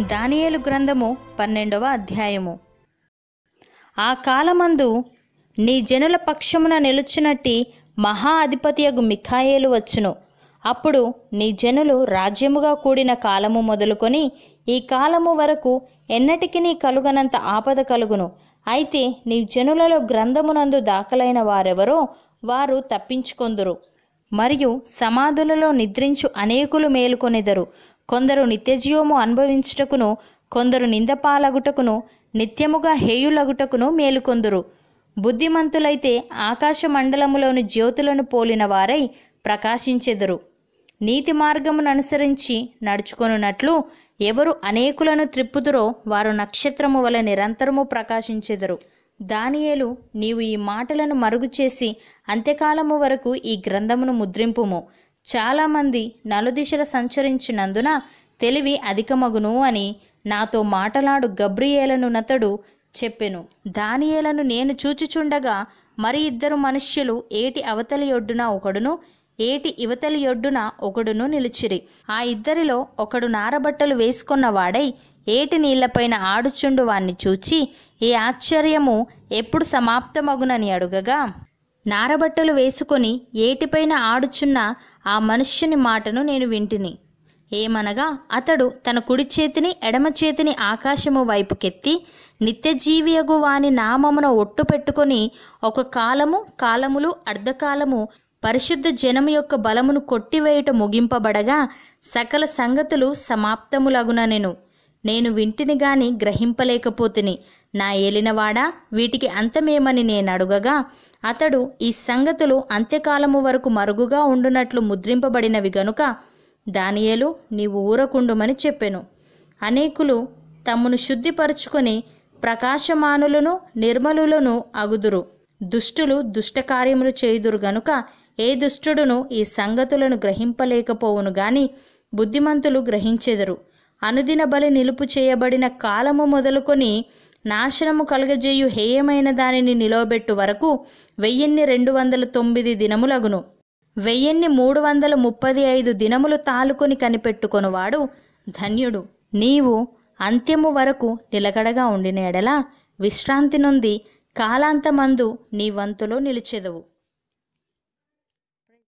దానియేలు గ్రంథము పన్నెండవ అధ్యాయము. ఆ కాలమందు నీ జనుల పక్షమున నిలుచునట్టి మహా అధిపతియగు మిఖాయేలు వచ్చును. అప్పుడు నీ జనులు రాజ్యముగా కూడిన కాలము మొదలుకొని ఈ కాలము వరకు ఎన్నటికి నీ కలుగనంత ఆపద కలుగును. అయితే నీ జనులలో గ్రంథమునందు దాఖలైన వారెవరో వారు తప్పించుకొందురు. మరియు సమాధులలో నిద్రించు అనేకులు మేలుకొనిదరు. కొందరు నిత్యజీవము అనుభవించుటకును కొందరు నిందపాలగుటకును నిత్యముగా హేయులగుటకును మేలుకొందురు. బుద్ధిమంతులైతే ఆకాశ మండలములోని జ్యోతులను పోలిన వారై ప్రకాశించెదరు. నీతి మార్గమును అనుసరించి నడుచుకొనున్నట్లు ఎవరు అనేకులను త్రిప్పుదురో వారు నక్షత్రము వలె నిరంతరము ప్రకాశించెదరు. దానియేలు నీవు ఈ మాటలను మరుగుచేసి అంత్యకాలము వరకు ఈ గ్రంథమును ముద్రింపుము. చాలామంది నలుదిశల సంచరించినందున తెలివి అధికమగును అని నాతో మాటలాడు గబ్రియేలను నతడు చెప్పెను. దానియేలను నేను చూచుచుండగా మరి ఇద్దరు మనుష్యులు ఏటి అవతలి ఒడ్డున ఒకడును ఏటి ఇవతలి ఒడ్డున ఒకడును నిలిచిరి. ఆ ఇద్దరిలో ఒకడు నారబట్టలు వేసుకున్న వాడై ఏటి నీళ్ళపైన ఆడుచుండు వాణ్ణి చూచి ఈ ఆశ్చర్యము ఎప్పుడు సమాప్తమగునని అడుగగా నారబట్టలు వేసుకొని ఏటిపైన ఆడుచున్న ఆ మనుష్యుని మాటను నేను వింటిని. ఏమనగా అతడు తన కుడి చేతిని ఎడమ చేతిని ఆకాశము వైపుకెత్తి నిత్యజీవియగు వాని నామమున ఒట్టు పెట్టుకొని ఒక కాలము కాలములు అర్ధకాలము పరిశుద్ధ జనము యొక్క బలమును కొట్టివేయుట ముగింపబడగా సకల సంగతులు సమాప్తములగుననెను. నేను వింటిని గాని గ్రహింపలేకపోతిని. నా ఏలినవాడా వీటికి అంతమేమని నేను అడుగగా అతడు ఈ సంగతులు అంత్యకాలము వరకు మరుగుగా ఉండునట్లు ముద్రింపబడినవి గనుక దానియేలు నీవు ఊరకుండుమని చెప్పెను. అనేకులు తమ్మును శుద్ధిపరుచుకొని ప్రకాశమానులను నిర్మలులను అగుదురు. దుష్టులు దుష్టకార్యములు చేయుదురు గనుక ఏ దుష్టుడును ఈ సంగతులను గ్రహింపలేకపోవును గాని బుద్ధిమంతులు గ్రహించెదరు. అనుదిన బలి నిలుపు చేయబడిన కాలము మొదలుకొని నాశనము కలుగజేయు హేయమైన దానిని నిలవబెట్టు వరకు వెయ్యిన్ని రెండు వందల తొమ్మిది దినములగును. వెయ్యిన్ని మూడు వందల ముప్పది ఐదు దినములు తాలుకొని కనిపెట్టుకొనువాడు ధన్యుడు. నీవు అంత్యము వరకు నిలకడగా ఉండిన ఎడల విశ్రాంతి నుండి కాలాంతమందు నీ వంతులో నిలిచెదవు.